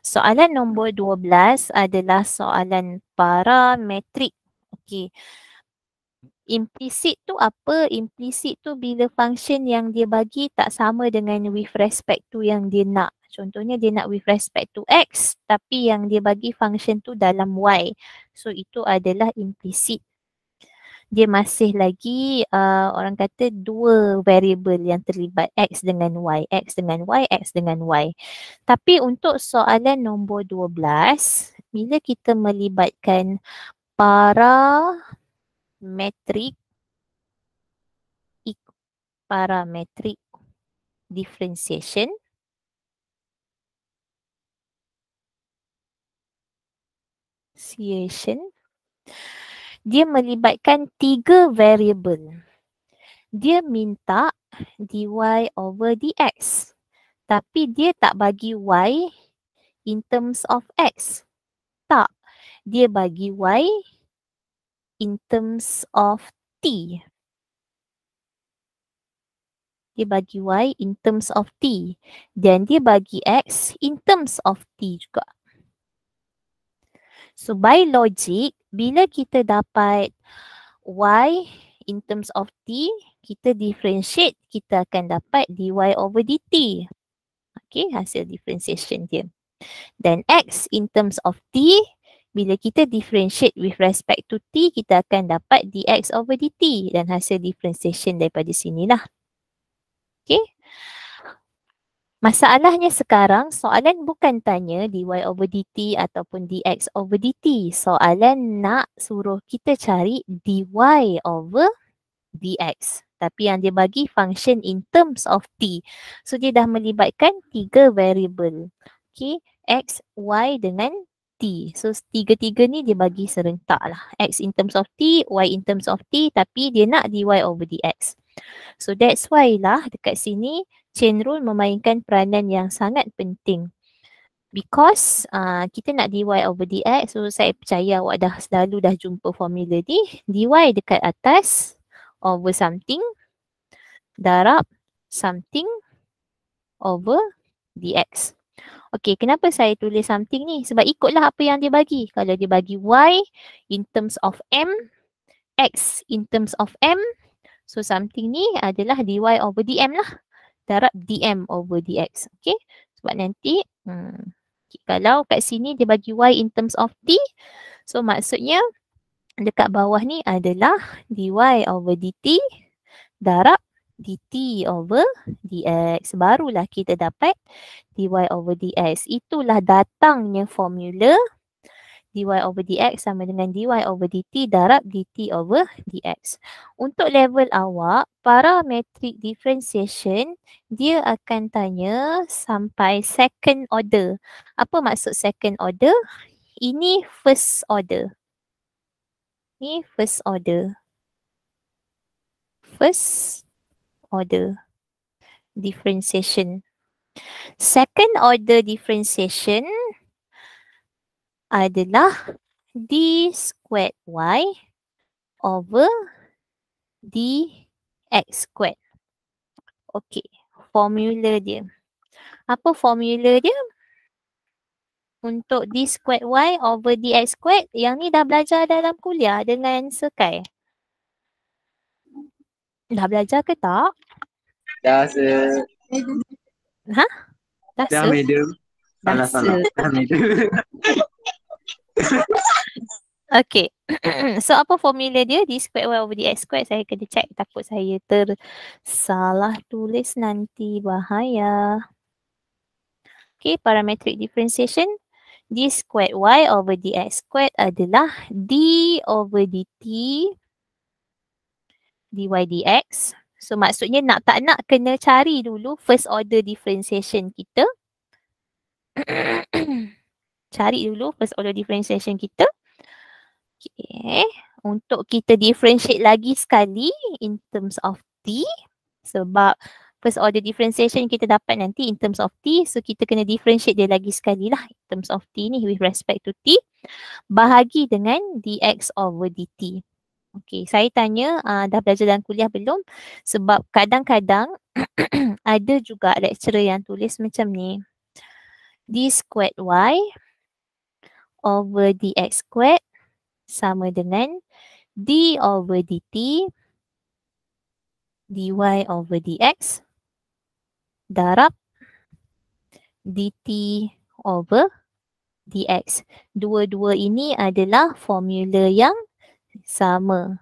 Soalan nombor 12 adalah soalan parametrik. Okey. Implicit tu apa? Implicit tu bila function yang dia bagi tak sama dengan with respect to yang dia nak. Contohnya dia nak with respect to x tapi yang dia bagi function tu dalam y. So itu adalah implicit. Dia masih lagi uh, orang kata dua variable yang terlibat x dengan y, x dengan y, x dengan y. Tapi untuk soalan nombor 12, bila kita melibatkan parametrik parametric differentiation differentiation dia melibatkan tiga variable. Dia minta dy over dx. Tapi dia tak bagi y in terms of x. Tak. Dia bagi y in terms of t. Dia bagi y in terms of t. Dan dia bagi x in terms of t juga. So by logic, bila kita dapat y in terms of t, kita differentiate, kita akan dapat dy over dt. Okay, hasil differentiation dia. Dan x in terms of t, bila kita differentiate with respect to t, kita akan dapat dx over dt. Dan hasil differentiation daripada sinilah. Okay. Masalahnya sekarang soalan bukan tanya dy over dt ataupun dx over dt. Soalan nak suruh kita cari dy over dx. Tapi yang dia bagi function in terms of t. So dia dah melibatkan tiga variable. Okay, x, y dengan t. So tiga-tiga ni dia bagi serentak lah. x in terms of t, y in terms of t tapi dia nak dy over dx. So that's why lah dekat sini chain rule memainkan peranan yang sangat penting. Because uh, kita nak dy over dx, so saya percaya awak dah selalu dah jumpa formula ni. dy dekat atas over something darab something over dx. Okay, kenapa saya tulis something ni? Sebab ikutlah apa yang dia bagi. Kalau dia bagi y in terms of m, x in terms of m, So something ni adalah dy over dm lah. Darab dm over dx. Okay. Sebab nanti hmm, kalau kat sini dia bagi y in terms of t. So maksudnya dekat bawah ni adalah dy over dt darab dt over dx. Barulah kita dapat dy over dx. Itulah datangnya formula dy over dx sama dengan dy over dt darab dt over dx. Untuk level awak, parametric differentiation, dia akan tanya sampai second order. Apa maksud second order? Ini first order. Ini first order. First order differentiation. Second order differentiation, adalah d squared y over dx squared. Okey, formula dia. Apa formula dia? Untuk d squared y over dx squared, yang ni dah belajar dalam kuliah dengan Sekai. Dah belajar ke tak? Dah se. Ha? Dah, dah medium. Dah salah. Dah medium. Okay. so apa formula dia? D squared y over dx squared. Saya kena check. Takut saya tersalah tulis nanti. Bahaya. Okay. Parametric differentiation. D squared y over dx squared adalah d over dt dy dx. So maksudnya nak tak nak kena cari dulu first order differentiation kita. cari dulu first order differentiation kita. Okay. Untuk kita differentiate lagi sekali in terms of t. Sebab first order differentiation kita dapat nanti in terms of t. So kita kena differentiate dia lagi sekali lah in terms of t ni with respect to t. Bahagi dengan dx over dt. Okay, saya tanya uh, dah belajar dalam kuliah belum? Sebab kadang-kadang ada juga lecturer yang tulis macam ni d squared y over dx squared sama dengan d over dt dy over dx darab dt over dx. Dua-dua ini adalah formula yang sama.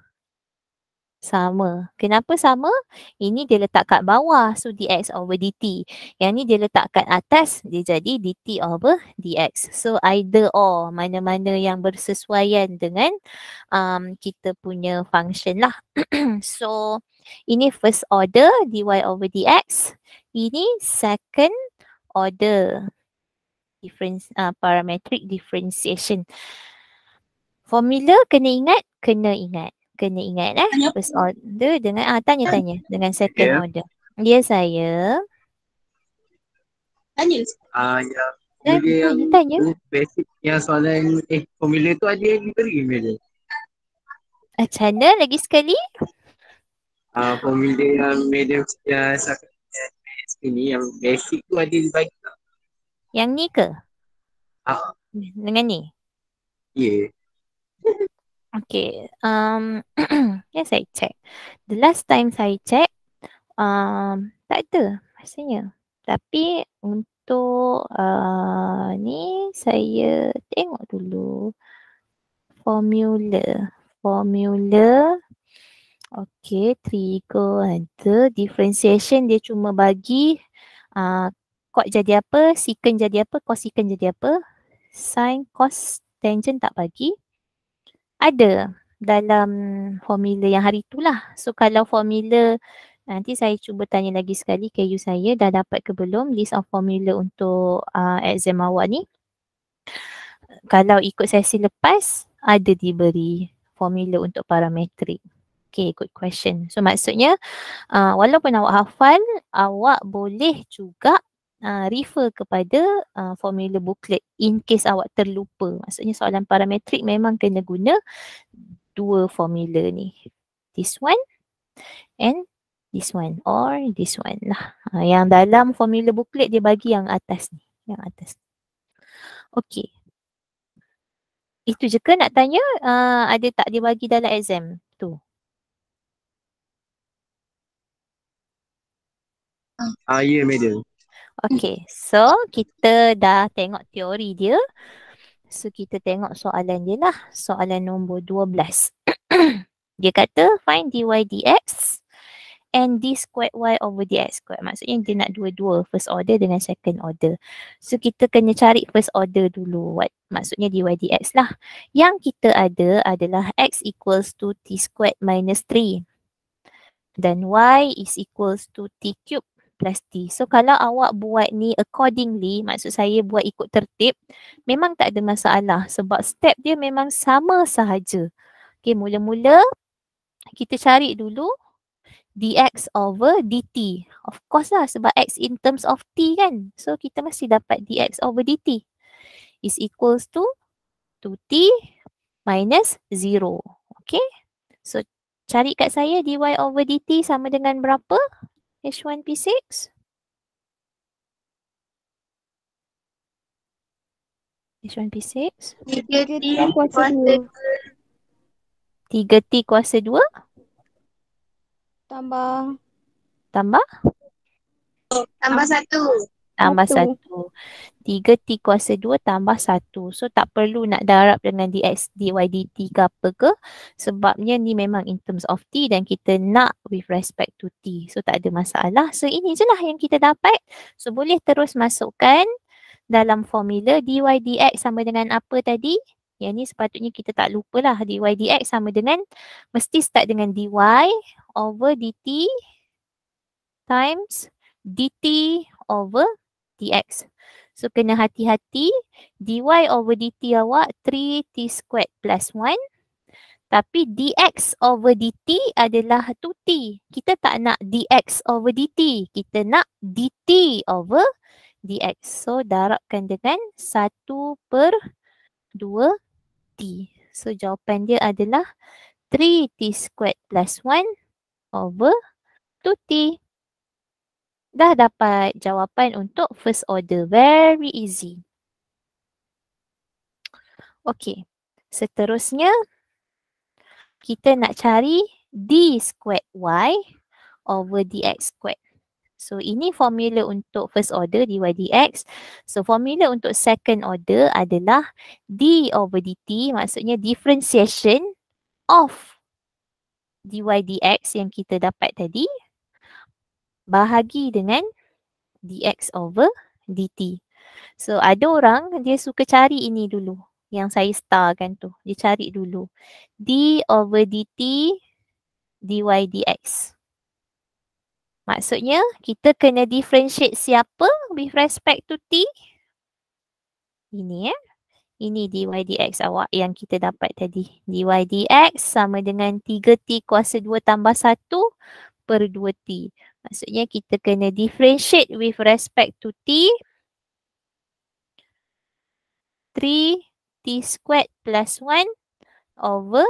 Sama. Kenapa sama? Ini dia letak kat bawah. So dx over dt. Yang ni dia letak kat atas. Dia jadi dt over dx. So either or. Mana-mana yang bersesuaian dengan um, kita punya function lah. so ini first order dy over dx. Ini second order difference uh, parametric differentiation. Formula kena ingat, kena ingat kena ingat eh tanya. first order dengan ah tanya-tanya dengan second yeah. order. Ya saya. Tanya. Ah uh, ya. Eh, yang tanya. basic yang soalan eh formula tu ada yang diberi formula. Macam mana lagi sekali? Ah uh, formula yang medium yang ini yang basic tu ada dibagi tak? Yang ni ke? Ah. Dengan ni? Ya. Yeah. Okay, um, yes saya check. The last time saya check, um, tak ada rasanya. Tapi untuk uh, ni saya tengok dulu formula. Formula, okay, trigo ada. Differentiation dia cuma bagi uh, kod jadi apa, secant jadi apa, cosecant jadi apa. Sin, cos, tangent tak bagi ada dalam formula yang hari itulah. So kalau formula nanti saya cuba tanya lagi sekali you saya dah dapat ke belum list of formula untuk uh, exam awak ni. Kalau ikut sesi lepas ada diberi formula untuk parametrik. Okay, good question. So maksudnya uh, walaupun awak hafal, awak boleh juga uh, refer kepada uh, formula booklet in case awak terlupa. Maksudnya soalan parametrik memang kena guna dua formula ni. This one and this one or this one lah. Uh, yang dalam formula booklet dia bagi yang atas ni. Yang atas. Okay. Itu je ke nak tanya uh, ada tak dia bagi dalam exam tu? Ah, ya, yeah, madam. Okay, so kita dah tengok teori dia. So kita tengok soalan dia lah. Soalan nombor 12. dia kata find dy dx and d squared y over dx squared. Maksudnya dia nak dua-dua first order dengan second order. So kita kena cari first order dulu. What? Maksudnya dy dx lah. Yang kita ada adalah x equals to t squared minus 3. Dan y is equals to t cube plus T. So kalau awak buat ni accordingly, maksud saya buat ikut tertib, memang tak ada masalah sebab step dia memang sama sahaja. Okay, mula-mula kita cari dulu dx over dt. Of course lah sebab x in terms of t kan. So kita mesti dapat dx over dt is equals to 2t minus 0. Okay. So cari kat saya dy over dt sama dengan berapa? H1P6? H1P6? 3T kuasa 2. 3T kuasa 2? Tambah. Tambah? Tambah 1. Tambah 1. 3T kuasa 2 tambah 1. So tak perlu nak darab dengan dx, dy, dt ke apa ke. Sebabnya ni memang in terms of t dan kita nak with respect to t. So tak ada masalah. So ini je lah yang kita dapat. So boleh terus masukkan dalam formula dy dx sama dengan apa tadi. Yang ni sepatutnya kita tak lupa lah dy dx sama dengan mesti start dengan dy over dt times dt over dx. So kena hati-hati dy over dt awak 3t squared plus 1. Tapi dx over dt adalah 2t. Kita tak nak dx over dt. Kita nak dt over dx. So darabkan dengan 1 per 2t. So jawapan dia adalah 3t squared plus 1 over 2t. Dah dapat jawapan untuk first order. Very easy. Okay. Seterusnya, kita nak cari d squared y over dx squared. So ini formula untuk first order dy dx. So formula untuk second order adalah d over dt maksudnya differentiation of dy dx yang kita dapat tadi bahagi dengan dx over dt. So ada orang dia suka cari ini dulu yang saya starkan tu. Dia cari dulu d over dt dy dx. Maksudnya kita kena differentiate siapa with respect to t? Ini eh. Ini dy dx awak yang kita dapat tadi. dy dx sama dengan 3t kuasa 2 tambah 1 per 2t. Maksudnya kita kena differentiate with respect to t. 3t squared plus 1 over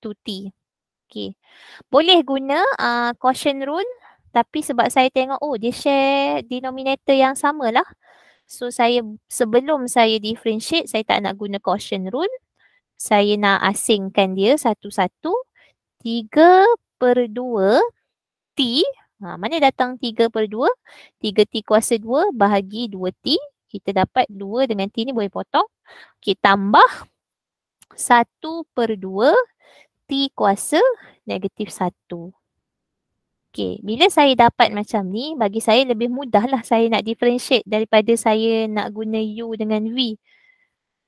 2t. Okay. Boleh guna uh, quotient rule tapi sebab saya tengok oh dia share denominator yang sama lah. So saya sebelum saya differentiate saya tak nak guna quotient rule. Saya nak asingkan dia satu-satu. 3 per 2 T. Ha, mana datang 3 per 2? 3T kuasa 2 bahagi 2T. Kita dapat 2 dengan T ni boleh potong. Okay, tambah 1 per 2 T kuasa negatif 1. Okay, bila saya dapat macam ni, bagi saya lebih mudah lah saya nak differentiate daripada saya nak guna U dengan V.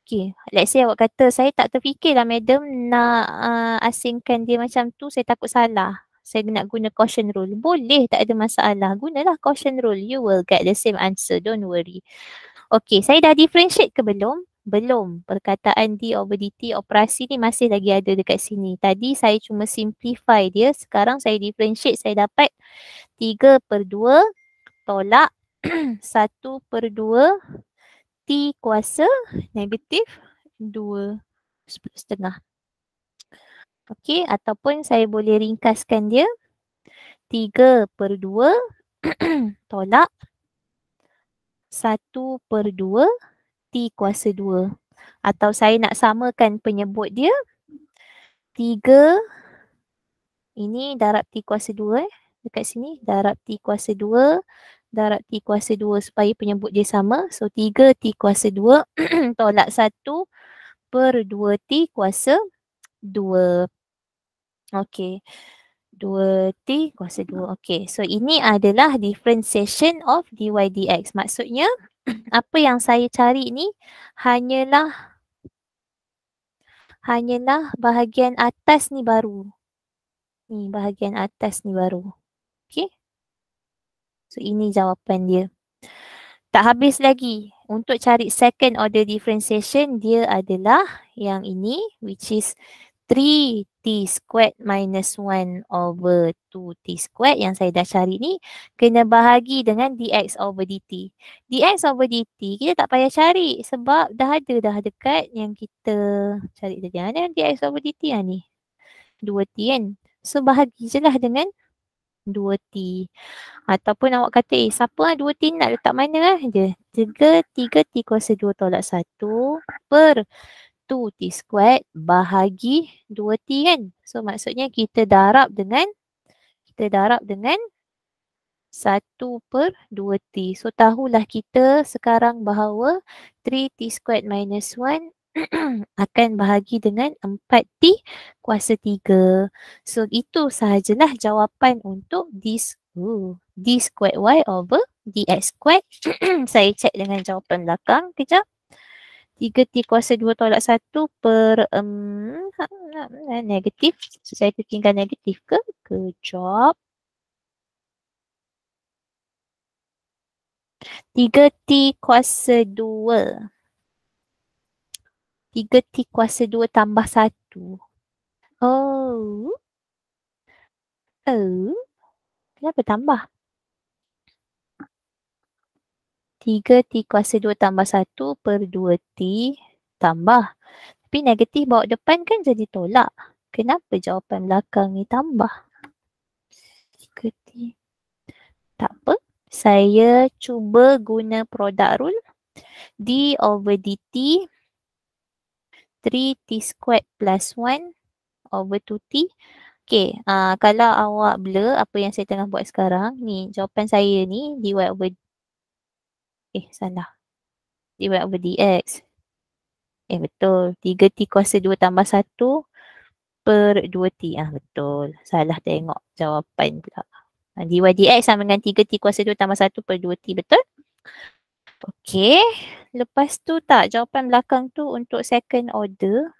Okay, let's say awak kata saya tak terfikir lah madam nak uh, asingkan dia macam tu, saya takut salah. Saya nak guna caution rule. Boleh, tak ada masalah. Gunalah caution rule. You will get the same answer. Don't worry. Okay, saya dah differentiate ke belum? belum perkataan D over DT operasi ni masih lagi ada dekat sini. Tadi saya cuma simplify dia. Sekarang saya differentiate. Saya dapat 3 per 2 tolak 1 per 2 T kuasa negatif 2 setengah. Okey, ataupun saya boleh ringkaskan dia. 3 per 2 tolak 1 per 2 T kuasa 2. Atau saya nak samakan penyebut dia. 3 ini darab T kuasa 2 eh. Dekat sini darab T kuasa 2. Darab T kuasa 2 supaya penyebut dia sama. So 3 T kuasa 2 tolak 1 per 2 T kuasa 2. Okay. 2T kuasa 2. Okay. So ini adalah differentiation of dy dx. Maksudnya apa yang saya cari ni hanyalah hanyalah bahagian atas ni baru. Ni bahagian atas ni baru. Okay. So ini jawapan dia. Tak habis lagi. Untuk cari second order differentiation dia adalah yang ini which is 3t squared minus 1 over 2t squared yang saya dah cari ni kena bahagi dengan dx over dt. dx over dt kita tak payah cari sebab dah ada dah dekat yang kita cari tadi. Mana dx over dt lah ni? 2t kan? So bahagi je lah dengan 2t. Ataupun awak kata eh siapa lah 2t nak letak mana lah. 3, 3t kuasa 2 tolak 1 per 2t squared bahagi 2t kan. So maksudnya kita darab dengan kita darab dengan 1 per 2t. So tahulah kita sekarang bahawa 3t squared minus 1 akan bahagi dengan 4t kuasa 3. So itu sahajalah jawapan untuk this uh, d squared y over dx squared. Saya cek dengan jawapan belakang kejap. 3T kuasa 2 tolak 1 per um, negatif. So, saya ketinggal negatif ke? Kejap. 3T kuasa 2. 3T kuasa 2 tambah 1. Oh. Oh. Kenapa tambah? 3T kuasa 2 tambah 1 per 2T tambah. Tapi negatif bawa depan kan jadi tolak. Kenapa jawapan belakang ni tambah? 3T. Tak apa. Saya cuba guna product rule d over dt 3t squared plus 1 over 2t. Okay, uh, kalau awak blur apa yang saya tengah buat sekarang, ni jawapan saya ni dy over eh salah. dy over dx. Eh betul, 3t kuasa 2 tambah 1 per 2t. Ah betul, salah tengok jawapan pula. Dy dx sama dengan 3t kuasa 2 tambah 1 per 2t, betul? Okay, lepas tu tak jawapan belakang tu untuk second order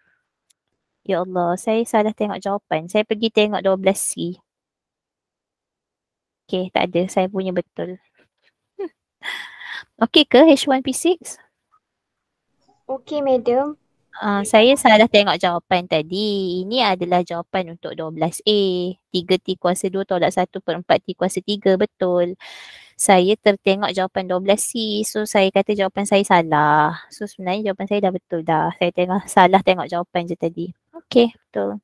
Ya Allah, saya salah tengok jawapan. Saya pergi tengok 12C. Okay, tak ada. Saya punya betul. Okay ke H1P6? Okey, madam. Uh, saya salah tengok jawapan tadi. Ini adalah jawapan untuk 12A. 3T kuasa 2 tolak 1 per 4T kuasa 3. Betul. Saya tertengok jawapan 12C. So, saya kata jawapan saya salah. So, sebenarnya jawapan saya dah betul dah. Saya tengok salah tengok jawapan je tadi. Okay, betul.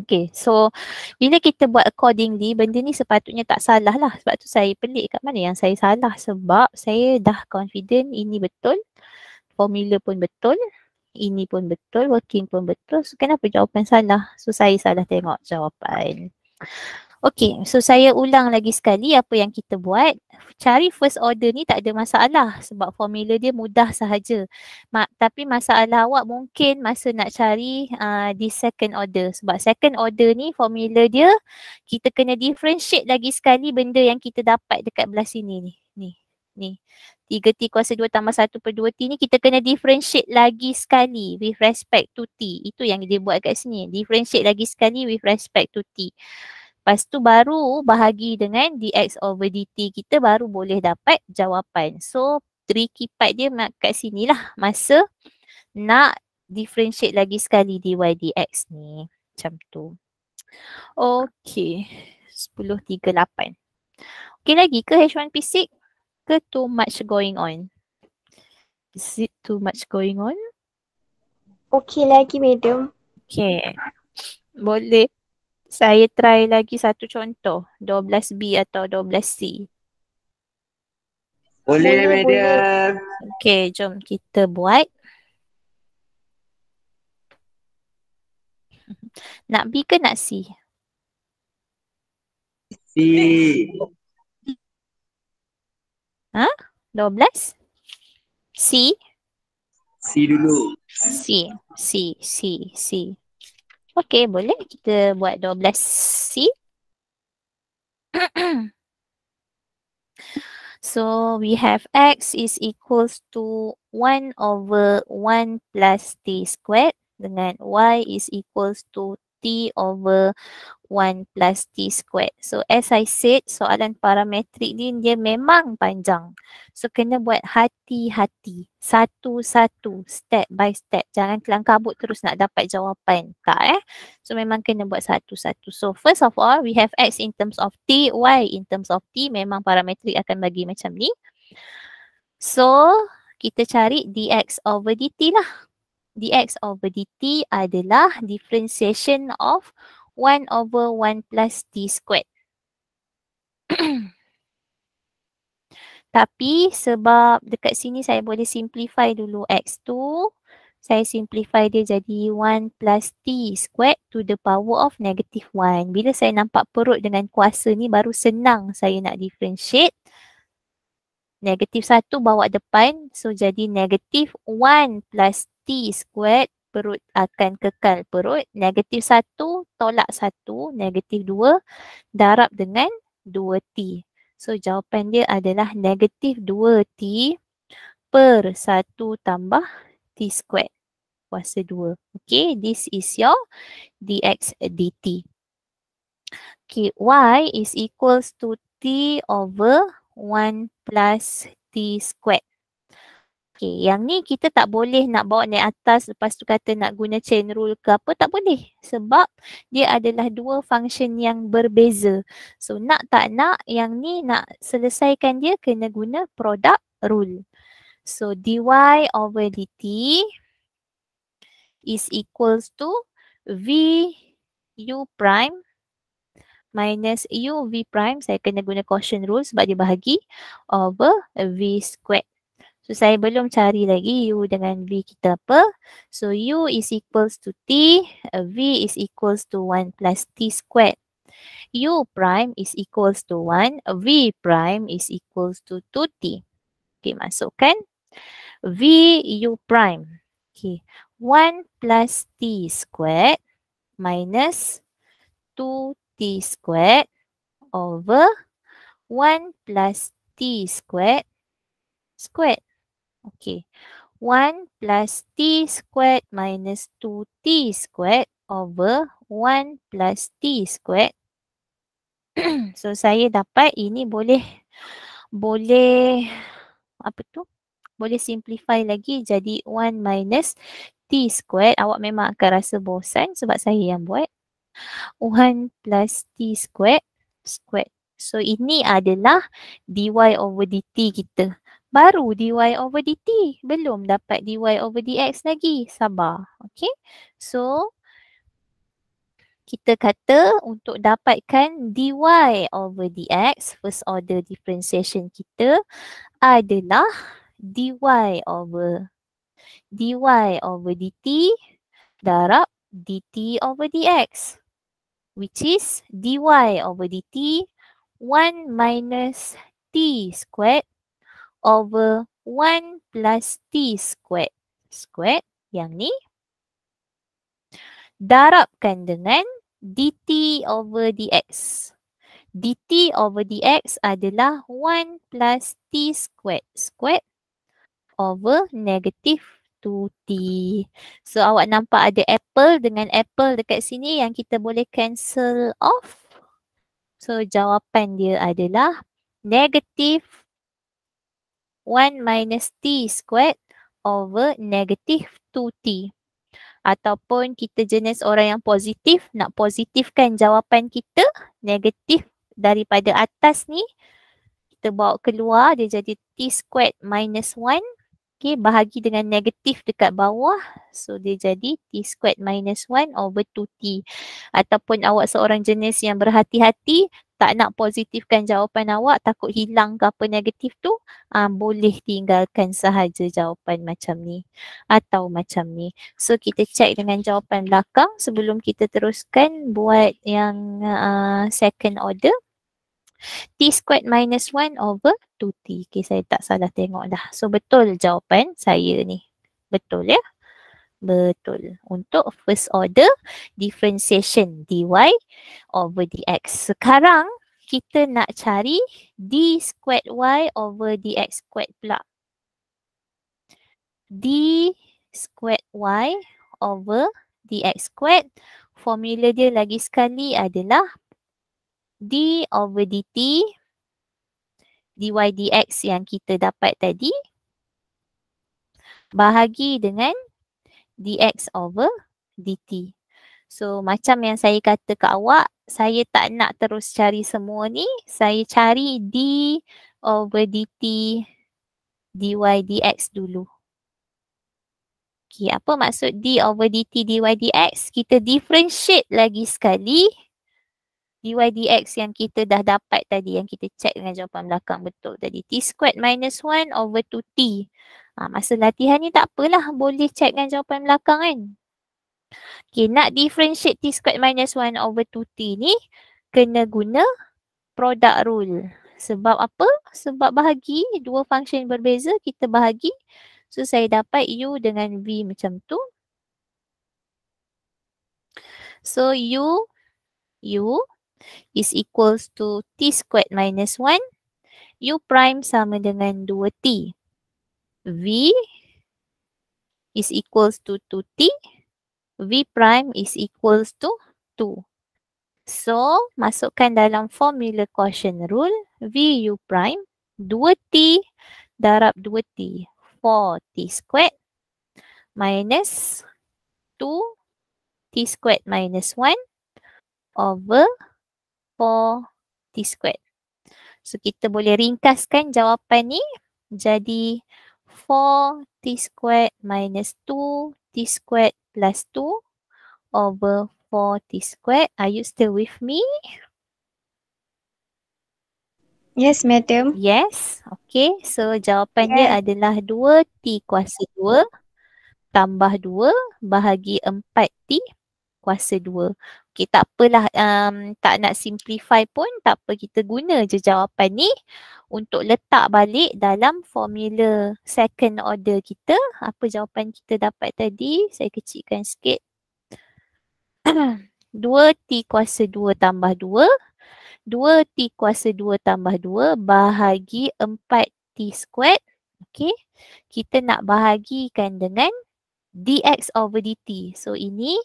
Okay, so bila kita buat accordingly, benda ni sepatutnya tak salah lah. Sebab tu saya pelik kat mana yang saya salah. Sebab saya dah confident ini betul. Formula pun betul. Ini pun betul. Working pun betul. So kenapa jawapan salah? So saya salah tengok jawapan. Okay, so saya ulang lagi sekali apa yang kita buat. Cari first order ni tak ada masalah sebab formula dia mudah sahaja. Ma- tapi masalah awak mungkin masa nak cari uh, di second order. Sebab second order ni formula dia kita kena differentiate lagi sekali benda yang kita dapat dekat belah sini ni. Ni, ni. 3T kuasa 2 tambah 1 per 2T ni kita kena differentiate lagi sekali with respect to T. Itu yang dia buat kat sini. Differentiate lagi sekali with respect to T. Lepas tu baru bahagi dengan dx over dt kita baru boleh dapat jawapan. So tricky part dia kat sini lah masa nak differentiate lagi sekali dy dx ni. Macam tu. Okay. 10.38. Okay lagi ke H1P6? Ke too much going on? Is it too much going on? Okey lagi, madam. Okay. Boleh saya try lagi satu contoh. 12B atau 12C. Boleh, madam. Okay, jom kita buat. Nak B ke nak C? C. 12? C? C dulu. C. C. C. C. Okay, boleh kita buat 12C. so, we have X is equals to 1 over 1 plus T squared dengan Y is equals to T over 1 plus T squared. So, as I said, soalan parametrik ni dia memang panjang. So, kena buat hati-hati. Satu-satu, step by step. Jangan kelang kabut terus nak dapat jawapan. Tak eh? So, memang kena buat satu-satu. So, first of all, we have X in terms of T, Y in terms of T. Memang parametrik akan bagi macam ni. So, kita cari dx over dt lah. Dx over dt adalah differentiation of 1 over 1 plus t squared. Tapi sebab dekat sini saya boleh simplify dulu x2. Saya simplify dia jadi 1 plus t squared to the power of negative 1. Bila saya nampak perut dengan kuasa ni baru senang saya nak differentiate. Negatif 1 bawa depan. So jadi negatif 1 plus squared perut akan kekal perut. Negatif 1 tolak 1, negatif 2 darab dengan 2T. So jawapan dia adalah negatif 2T per 1 tambah T squared kuasa 2. Okay, this is your dx dt. Okay, y is equals to T over 1 plus T squared. Okay, yang ni kita tak boleh nak bawa naik atas lepas tu kata nak guna chain rule ke apa, tak boleh. Sebab dia adalah dua function yang berbeza. So nak tak nak yang ni nak selesaikan dia kena guna product rule. So dy over dt is equals to v u prime minus u v prime. Saya kena guna quotient rule sebab dia bahagi over v squared. So saya belum cari lagi u dengan v kita apa. So u is equals to t, v is equals to 1 plus t squared. u prime is equals to 1, v prime is equals to 2t. Okay, masukkan v u prime. Okay, 1 plus t squared minus 2t squared over 1 plus t squared squared. Okay. 1 plus t squared minus 2t squared over 1 plus t squared. so saya dapat ini boleh boleh apa tu? Boleh simplify lagi jadi 1 minus t squared. Awak memang akan rasa bosan sebab saya yang buat. 1 plus t squared squared. So ini adalah dy over dt kita. Baru dy over dt. Belum dapat dy over dx lagi. Sabar. Okay. So kita kata untuk dapatkan dy over dx first order differentiation kita adalah dy over dy over dt darab dt over dx which is dy over dt 1 minus t squared over 1 plus t squared. Squared yang ni. Darabkan dengan dt over dx. dt over dx adalah 1 plus t squared. Squared over negative 2t. So awak nampak ada apple dengan apple dekat sini yang kita boleh cancel off. So jawapan dia adalah negative 1 minus t squared over negative 2t. Ataupun kita jenis orang yang positif, nak positifkan jawapan kita negatif daripada atas ni. Kita bawa keluar dia jadi t squared minus 1 Okay, bahagi dengan negatif dekat bawah. So, dia jadi T squared minus 1 over 2T. Ataupun awak seorang jenis yang berhati-hati, tak nak positifkan jawapan awak, takut hilang ke apa negatif tu, uh, boleh tinggalkan sahaja jawapan macam ni. Atau macam ni. So, kita check dengan jawapan belakang sebelum kita teruskan buat yang uh, second order t squared minus 1 over 2t. Okay, saya tak salah tengok dah. So, betul jawapan saya ni. Betul ya? Betul. Untuk first order differentiation dy over dx. Sekarang, kita nak cari d squared y over dx squared pula. d squared y over dx squared. Formula dia lagi sekali adalah d over dt dy dx yang kita dapat tadi bahagi dengan dx over dt. So macam yang saya kata ke awak, saya tak nak terus cari semua ni. Saya cari d over dt dy dx dulu. Okay, apa maksud d over dt dy dx? Kita differentiate lagi sekali dy dx yang kita dah dapat tadi yang kita check dengan jawapan belakang betul tadi t squared minus 1 over 2t. Ha, masa latihan ni tak apalah boleh check dengan jawapan belakang kan. Okay, nak differentiate t squared minus 1 over 2t ni kena guna product rule. Sebab apa? Sebab bahagi dua function berbeza kita bahagi. So saya dapat u dengan v macam tu. So u u is equals to t squared minus 1. U prime sama dengan 2t. V is equals to 2t. V prime is equals to 2. So, masukkan dalam formula quotient rule. V U prime 2t darab 2t. 4t squared minus 2t squared minus 1 over 4 T squared. So kita boleh ringkaskan jawapan ni jadi 4t squared minus 2t squared plus 2 over 4t squared. Are you still with me? Yes, madam. Yes. Okay. So, jawapannya yes. adalah 2t kuasa 2 tambah 2 bahagi 4t kuasa 2. Okay, tak apalah um, tak nak simplify pun tak apa kita guna je jawapan ni untuk letak balik dalam formula second order kita. Apa jawapan kita dapat tadi? Saya kecilkan sikit. 2T kuasa 2 tambah 2 2T kuasa 2 tambah 2 bahagi 4T squared. Okay. Kita nak bahagikan dengan dx over dt. So ini,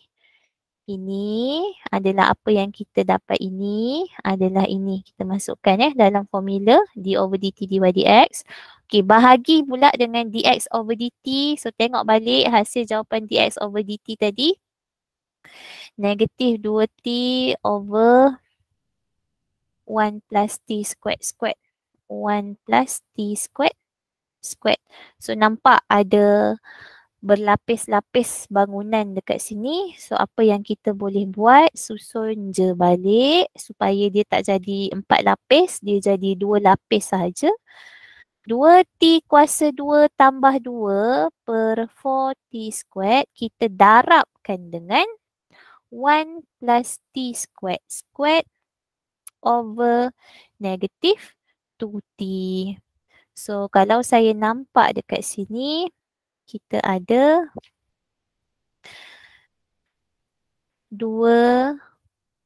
ini adalah apa yang kita dapat ini adalah ini. Kita masukkan eh dalam formula d over dt dy dx. Okay, bahagi pula dengan dx over dt. So tengok balik hasil jawapan dx over dt tadi. Negatif 2t over 1 plus t squared squared. 1 plus t squared squared. So nampak ada berlapis-lapis bangunan dekat sini. So apa yang kita boleh buat, susun je balik supaya dia tak jadi empat lapis, dia jadi dua lapis saja. 2t kuasa 2 tambah 2 per 4t squared kita darabkan dengan 1 plus t squared squared over negatif 2t. So kalau saya nampak dekat sini kita ada 2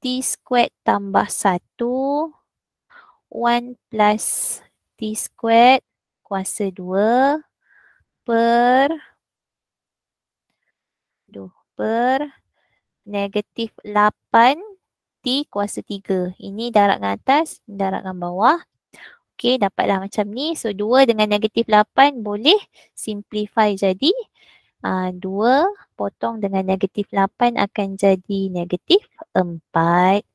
t squared tambah 1 1 plus t squared kuasa 2 per aduh, per negatif 8 T kuasa 3. Ini darat dengan atas, darat dengan bawah. Okey, dapatlah macam ni. So, 2 dengan negatif 8 boleh simplify jadi uh, 2 potong dengan negatif 8 akan jadi negatif 4.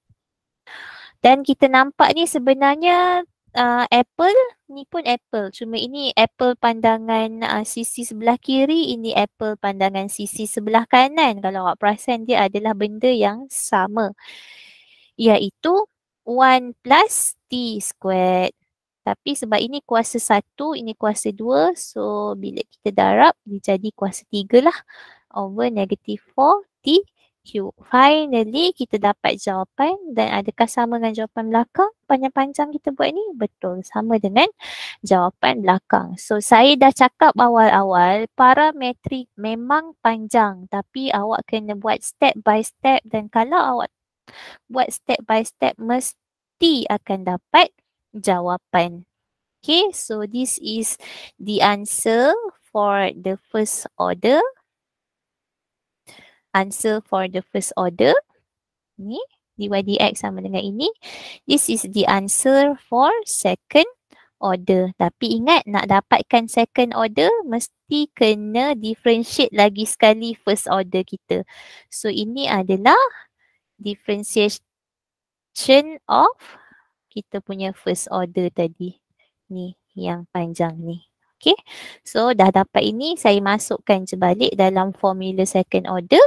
Dan kita nampak ni sebenarnya uh, apple ni pun apple. Cuma ini apple pandangan uh, sisi sebelah kiri, ini apple pandangan sisi sebelah kanan. Kalau awak perasan dia adalah benda yang sama iaitu 1 plus T squared. Tapi sebab ini kuasa 1, ini kuasa 2. So bila kita darab, dia jadi kuasa 3 lah. Over negative 4 T cube. Finally kita dapat jawapan dan adakah sama dengan jawapan belakang? Panjang-panjang kita buat ni? Betul. Sama dengan jawapan belakang. So saya dah cakap awal-awal parametrik memang panjang tapi awak kena buat step by step dan kalau awak buat step by step mesti akan dapat jawapan. Okay, so this is the answer for the first order. Answer for the first order. Ni, dy dx sama dengan ini. This is the answer for second order. Tapi ingat nak dapatkan second order mesti kena differentiate lagi sekali first order kita. So ini adalah differentiation of kita punya first order tadi. Ni yang panjang ni. Okay. So dah dapat ini saya masukkan je balik dalam formula second order.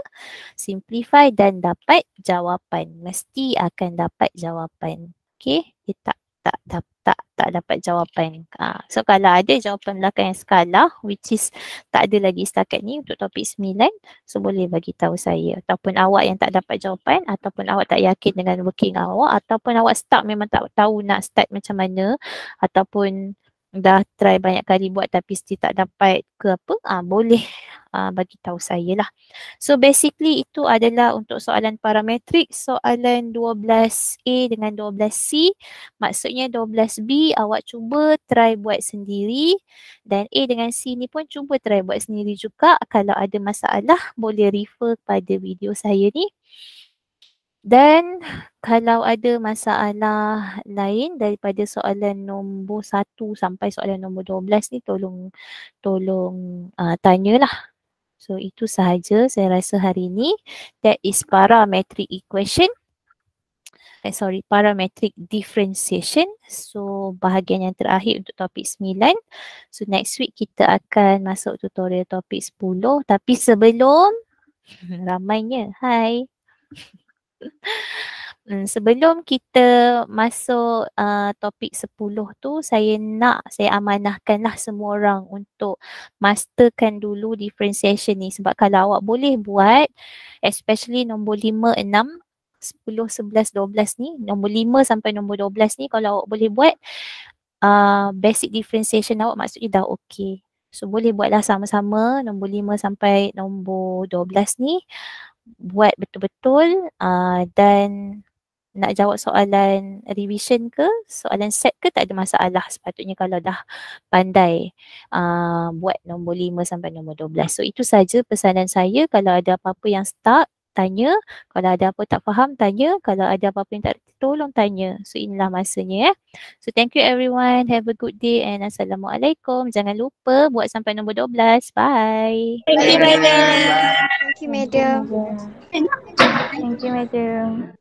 Simplify dan dapat jawapan. Mesti akan dapat jawapan. Okay. Dia tak tak tak tak tak dapat jawapan. Ha, so kalau ada jawapan belakang yang skala which is tak ada lagi setakat ni untuk topik 9 so boleh bagi tahu saya ataupun awak yang tak dapat jawapan ataupun awak tak yakin dengan working awak ataupun awak start memang tak tahu nak start macam mana ataupun dah try banyak kali buat tapi still tak dapat ke apa ah boleh uh, bagi tahu saya lah. So basically itu adalah untuk soalan parametrik soalan 12A dengan 12C. Maksudnya 12B awak cuba try buat sendiri dan A dengan C ni pun cuba try buat sendiri juga. Kalau ada masalah boleh refer pada video saya ni. Dan kalau ada masalah lain daripada soalan nombor satu sampai soalan nombor dua belas ni tolong tolong uh, tanyalah. So itu sahaja saya rasa hari ini. That is parametric equation. Eh, sorry, parametric differentiation. So bahagian yang terakhir untuk topik 9. So next week kita akan masuk tutorial topik 10. Tapi sebelum ramainya, hai. Hmm, sebelum kita masuk uh, topik 10 tu saya nak saya amanahkanlah semua orang untuk masterkan dulu differentiation ni sebab kalau awak boleh buat especially nombor 5, 6, 10, 11, 12 ni nombor 5 sampai nombor 12 ni kalau awak boleh buat uh, basic differentiation awak maksudnya dah okey. So boleh buatlah sama-sama nombor 5 sampai nombor 12 ni buat betul-betul uh, dan nak jawab soalan revision ke, soalan set ke tak ada masalah. Sepatutnya kalau dah pandai uh, buat nombor 5 sampai nombor 12. So itu saja pesanan saya. Kalau ada apa-apa yang stuck tanya, kalau ada apa tak faham tanya, kalau ada apa-apa yang tak tolong tanya. So inilah masanya ya. So thank you everyone. Have a good day and Assalamualaikum. Jangan lupa buat sampai nombor 12. Bye. Thank you, madam. Thank you, madam. Thank you, madam.